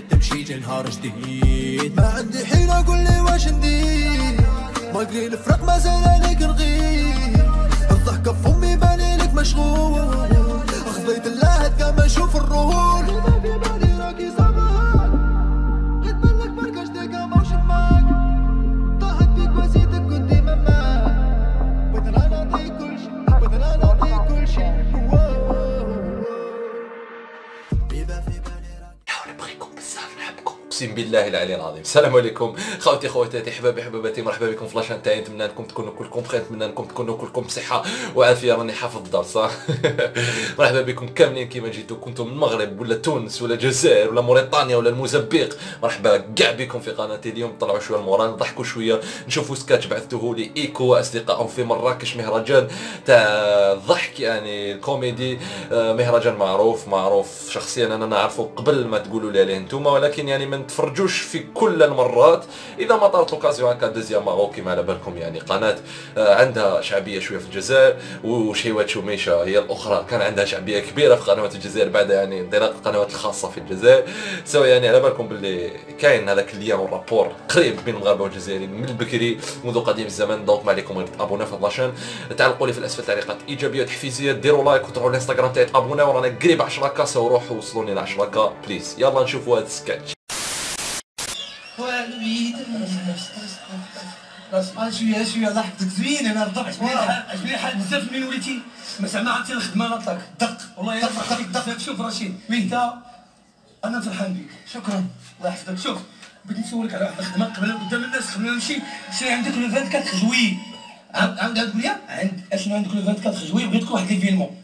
تمشي جا نهار جديد. ما عندي حين أقول لي واش ندير مالغري الفرق مازال عليك رغيب الضحكة في فمي بالي لك مشغول. خذيت اللهد كما أشوف الرول اقسم بالله العلي العظيم. السلام عليكم. خوتي خواتاتي حبابي حباباتي مرحبا بكم في la chaîne تاعي نتمنى انكم تكونوا كلكم بخير نتمنى انكم تكونوا كلكم بصحة وعافية. راني حافظ الدرس مرحبا بكم كاملين كيما جيتوا كنتم من المغرب ولا تونس ولا الجزائر ولا موريتانيا ولا الموزمبيق. مرحبا كاع بكم في قناتي. اليوم طلعوا شوية ال moral نضحكوا شوية. نشوفوا سكاتش بعثته لي إيكو وأصدقائهم في مراكش مهرجان تاع الضحك يعني الكوميدي آه، مهرجان معروف معروف شخصيا أنا نعرفه قبل ما تقولوا لي عليه انتوما ولكن يعني ما نتفرجوش في كل المرات. إذا ما طارت l'occasion هكا دوزيام مارو كيما على بالكم يعني قناة آه، عندها شعبية شوية في الجزائر وشيوات شوميشة هي الأخرى. كان عندها شعبية كبيرة في قنوات الجزائر بعد يعني انطلاق القنوات الخاصة في الجزائر. so يعني على بالكم باللي كاين هذاك ال lien وال rapport قريب بين المغاربة والجزائريين من البكري منذ قديم الزمن. donc ما عليكم غير تابونا في la chaîne تعلقوا لي في الأسفل تعليقات إيجابية وتحفيزية. ديروا like وتروحوا الإنستغرام تاعي تابونا ورانا قريب 10 K. so روحوا وصلوني ل 10 K. please. يلا نشوفوا هذا السكتش. شوية شوية ضحكتك زوين أنا رضعت شبيه حال بزاف من وليتي ما زعما عرفتي الخدمه نطلق دق والله يا دق دق شوف رشيد. وين؟ أنت أنا فرحان بك شكرا. الله يحفظك. شوف بغيت نسولك على واحد الخدمة قبل قدام الناس قبل ما نمشي. شنو عندك لو 24 جوي عاود عاود قول لي عند أشنو عندك لو 24 جوي بغيتك واحد ليفينمون.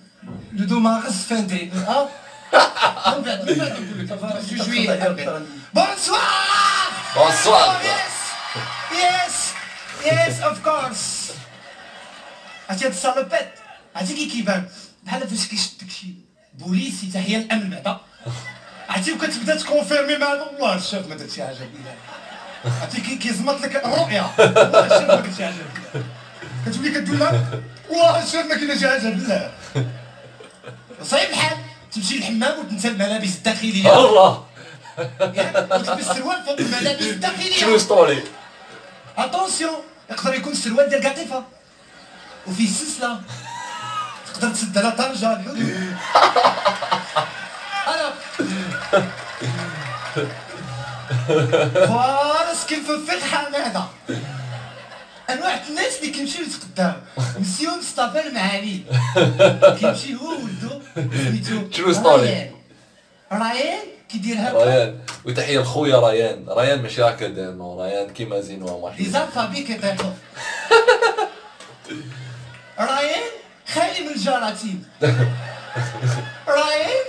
لو دو مارس فانتي. آه. من بعد من بعد نقول لك جو juillet bonsoir bonsoir yes yes of course عرفتي هاد ال salopette عرفتي كي كيبان. بحال فاش كيشدك شي بوليسي تحيه الأمن بعدا. عرفتي وكتبدا تكونفيرمي مع والله الشيخ ما درت شي حاجة بالله عرفتي كي كيزمط لك الرؤية. والله الشيخ ما درت شي حاجة بالله كتولي كتقول لها. والله الشيخ ما كاين شي حاجة بالله صعيب الحال. تمشي للحمام وتنسى الملابس الداخلية. الله. ياك؟ وتلبس السروال فوق الملابس الداخليه شنو ستوري؟ اتونسيون يقدر يكون السروال ديال قطيفه وفيه سلسلة. تقدر تسد على طنجة الحدود أنا فوالا كيف في الحماده انواع الناس اللي كيمشيو يتقداو مسيو مصطفى المعالي كيمشي هو ولدو. سميتو شنو ستوري؟ رايان. رايان كيدير هكا؟ ريان وتحية لخويا ريان. ريان ماشي هكا داير نو ريان كيما زينو ما لي زالفابي كيطيحو راين خالي من الجراثيم راين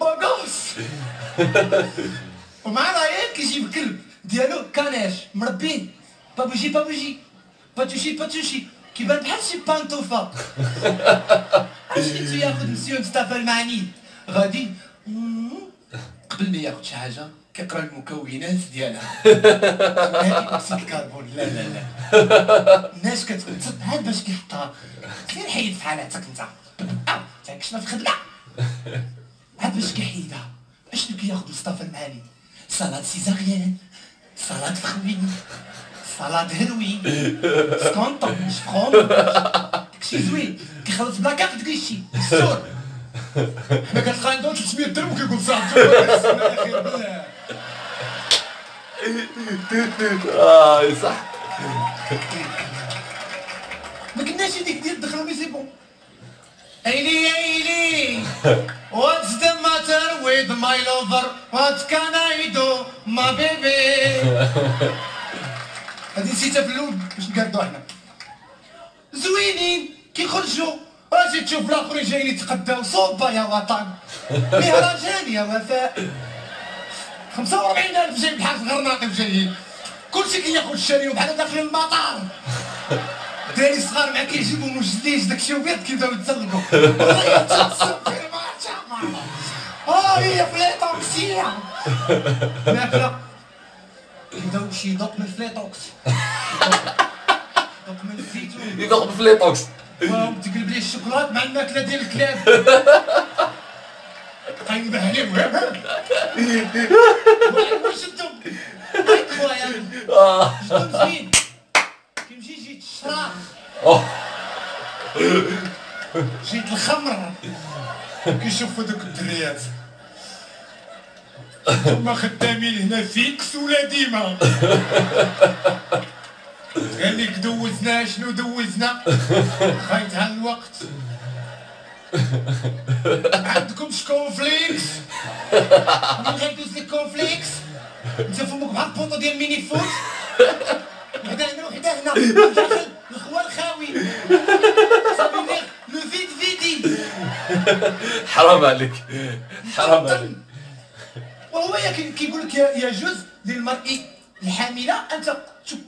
بوغوس ومع راين كيجيب كلب ديالو كاناش مربين. بابوجي بابوجي باتوشي باتوشي. كيبان بحال شي بانتوفا. اش ياخد مسيو مصطفى المعني غادي. قبل ما ياخد شي حاجة كيقرأ المكونات ديالها. ثاني أكسيد الكربون. لا لا لا. الناس كتتصد عاد باش كيحطها. سير حيد في حالاتك أنت؟ آه تاكشنا في خدمه عاد باش كيحيدها. اشنو كياخد مصطفى المعالي سلطه سيزاريان سلطه فخوين سلطه هروين مش فخوم داكشي زوين. كيخلص بلا كارت كلشي السور. حنا كتلقى عندهم 300 درهم وكيقول صاحبي بالله آه صح ما كناش هذيك ديال دخلوا مي سي بون ايلي ايلي What's the matter with my lover? What can I do, my baby? هذه نسيتها في الأول باش نقادو إحنا زوينين كيخرجوا أجي تشوف الاخرين جايين يتقداو صوبا يا وطن. مهرجان يا وفاء. 45000 جاي بحال الغرناطي جايين كلشي كياخد الشاري وبحال داخلين المطار. دراري صغار مع كيجيبوا مجليج داكشي وبيض كيبداو الماتش آه هي فليتوكسية ماكلة يبداو شي يدق من الفليتوكس يدق من الزيتون يدق بفليطوكس واو تقلب ليه الشوكولات مع الماكلة ديال الكلاب. قايم عليهم هاك خويا آه. شدو مزيان كيمشي جيت الشراق. أوه. جيت الخمر كيشوفوا دوك الدريات. هما خدامين هنا فيكس ولا ديما قال لك دوزنا شنو دوزنا خايت على الوقت عندكم شكونفليكس مين غيدوز لك كونفليكس انت فمك بحال ال poteau ديال mini-foot وحده هنا وحده هنا داخل الخوال خاوي صافي ليه le vide vidé حرام عليك حرام عليك وهو كيقول لك يا- يجوز للمرء الحامله ان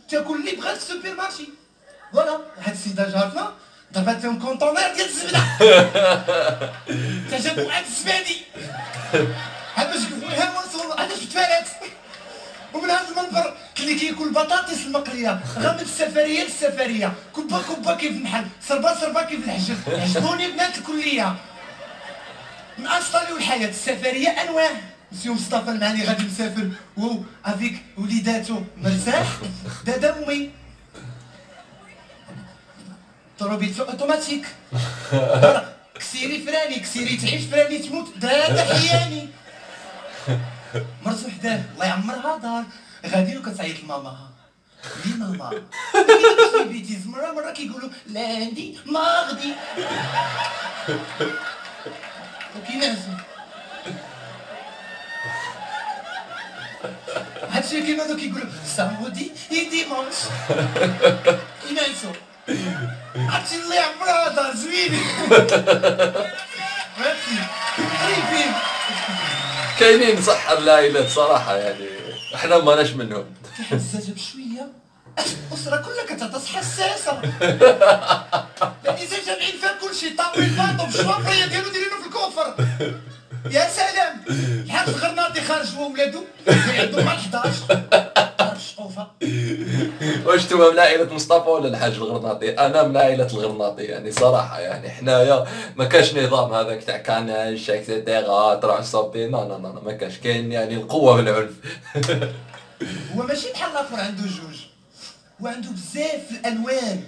تاكل اللي بغات في ال supermarché voilà هاد السيده جاتنا ضربات لهم conteneur ديال الزبده تجابوا واحد الزبادي هاد باش كفوها ونصور هذا في التواليت ومن هذا المنظر كلي كياكل البطاطس المقليه غامد السفريه للسفريه كبه كبه كيف المحل صربه صربه كيف الحجر عجبوني بنات الكليه نأصلوا الحياة السفرية أنواع مسيو مصطفى المعني غادي مسافر و افيك وليداتو مرتاح دادا امي طروبيتو اوتوماتيك كسيري فراني كسيري تعيش فراني تموت دادا حياني مرت وحده الله يعمرها دار غادي وكتعيط لماماها لي ماما بيتيز مره مره كيقولوا لاندي ما غدي وكينعسوا كاينين صح العائلات صراحة يعني إحنا ماناش منهم في حزازه بشويه الاسره كلها حساسه يعني اذا جامعين فيها كل شيء طاوي الباطو بالشوافريه ديالو دايرينو في الكوفر يا سلام الحاج الغرناطي خارج هو ولادو عندهم مع 11 دار الشقوفه واش أنتم من عائله مصطفى ولا الحاج الغرناطي؟ أنا من عائله الغرناطي يعني صراحة يعني حنايا ما كاش نظام هذاك تاع كاناش اكسيتيرا تروح صوبي لا لا لا ما كاش. كاين يعني القوة في العنف هو ماشي بحال الآخر عنده جوج. هو عنده بزاف الألوان.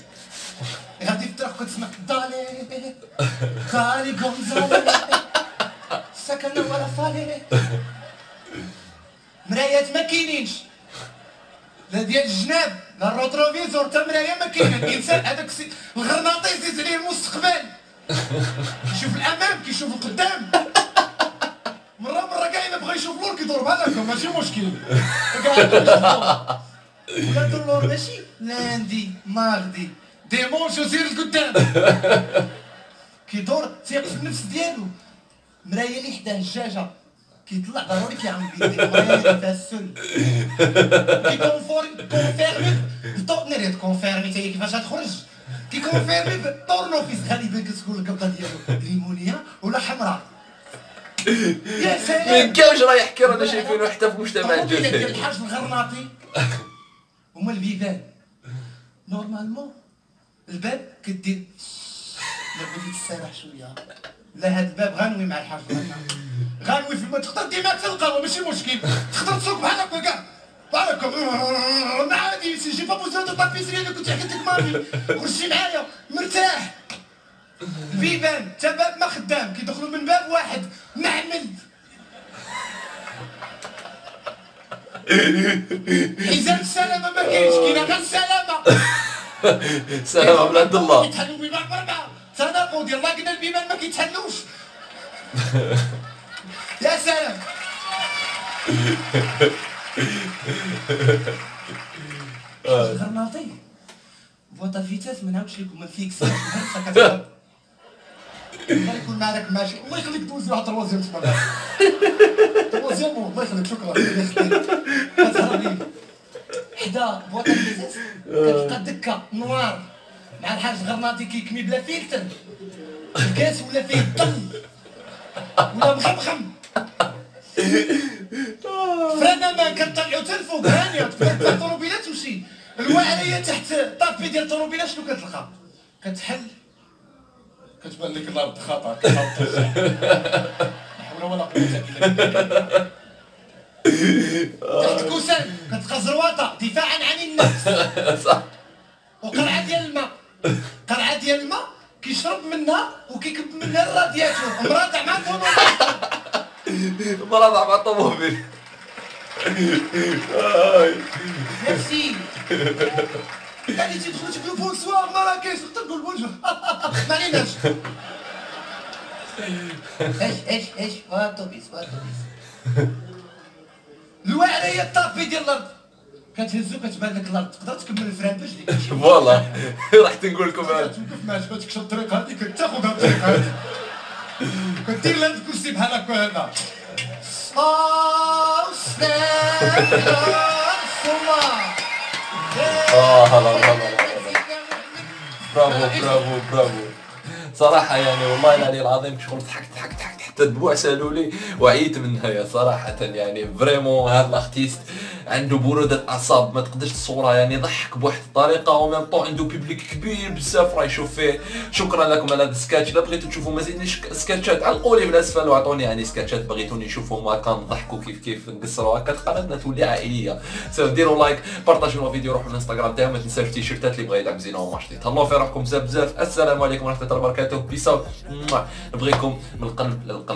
غادي في الطريق كتسمع دالي دالي غونزالي سكن ولا فالي. مرايات ما كاينينش. لا ديال الجناب لا الروتروفيزور تا مرايه ما كاينة الإنسان هذاك السي- الغرناطي يزيد عليه المستقبل. كيشوف الأمام كيشوف القدام. مرة مرة كاع إلا يشوف لور كيدور هكا ماشي مشكل. كاع يقدر يشوف لور. ولا دور ماشي. لاندي ماردي. ديمونش وسير لقدام كيدور تيق في النفس ديالو. مرايه اللي حداه الجاجه كيطلع ضروري كيعمل السل كيكونفورم كونفيرمي بالطورنير كونفيرمي تاهي كيفاش غتخرج كيكونفيرمي بالطورنوفيس غالبا كتكون القبضه ديالو ليمونيه ولا حمراء يا ما سلام يمكنش راه يحكي رانا شايفينه حتى في المجتمع الطوموبيلة ديال الحاج الغرناطي هما البيبان نورمالمون الباب كدير لا بغيتي تسرح شوية لا هاد الباب غنوي مع الحاج الغرناطي غنوي في تقدر ديما تلقاو ماشي مشكل تقدر تسوق بحال هكا كاع هكا ما عادي si j'ai pas besoin de tapisserie أنا كنت حكيت لك مامي. خرجتي معايا. مرتاح. البيبان تا باب ما خدام. كيدخلوا من باب واحد. معمل. حزام السلامة ما كاينش كاينة. غير السلامة. سلام من عند الله. يتحلوا بيبان بربعة تناقض يلا قلنا البيبان ما كيتحلوش. يا سلام. غرناطي فوطا فيتاس ما نعاودش لكم من فيكس الله يكون معك ماشي. الله يخليك دوز واحد تروازيام تما تروازيام الله يخليك. شكرا. حدا بوطا فيتاس كتلقى دكة نوار. مع الحاج الغرناطي كيكمي بلا فلتر. الكاس ولا فيه الدم ولا مخمخم. فرنا ما كنطلعو حتى الفوق هانيه تبدا الطوموبيله تمشي الوعريه تحت طابي ديال الطوموبيله شنو كتلقى كتحل. كتبان لك الأرض خطأ لا حول ولا قوة إلا بالله. تحت كوسان كتبقى زرواطه دفاعا عن النفس صح. وقرعة ديال الماء. قرعة ديال الماء كيشرب منها وكيكب منها الرادياتور. مراتع مع الطوموبيل مرض مع الطوموبيل آي. ميرسي. يعني تيدخلوا تيقولوا bonsoir مراكش تقول bonjour ما عليناش إيش إيش إيش؟ واتوبيس واتوبيس. الواعره هي الطافي ديال الأرض. كتهزو كتبان لك الأرض. تقدر تكمل الفران برجليك ماشي فوالا. رحت نقول لكم هذا. توقف معاش كتكشف الطريق هذيك كتاخذ هاد الطريق هذيك. كدير لاند كرسي بحال هكا هنا آه، لا، لا، لا، لا. برافو برافو برافو صراحة يعني والله العلي العظيم شغل ضحكت ضحكت ضحكت حتى الدموع سألوا لي وعيت منها يا صراحة يعني vraiment هذا l'artiste عنده برودة اعصاب ما تقدرش تصورها يعني ضحك بواحد الطريقة و même temps عنده public كبير بزاف راه يشوف فيه. شكرا لكم على هذا السكاتش. اذا بغيتوا تشوفوا مزيد سكاتشات علقوا لي بالاسفل واعطوني يعني سكاتشات بغيتوني نشوفهم هكا نضحكوا كيف كيف نقصروا. هكا قناتنا تولي عائلية. so ديروا like بارطاجيو الفيديو روحوا للانستغرام تاعهم ما تنساوش التيشيرتات اللي بغا يلعب زينه ومارشتي تهلاو في روحكم بزاف بزاف. السلام عليكم ورحمة الله وبركاته. peace out نبغيكم من القلب للقلب.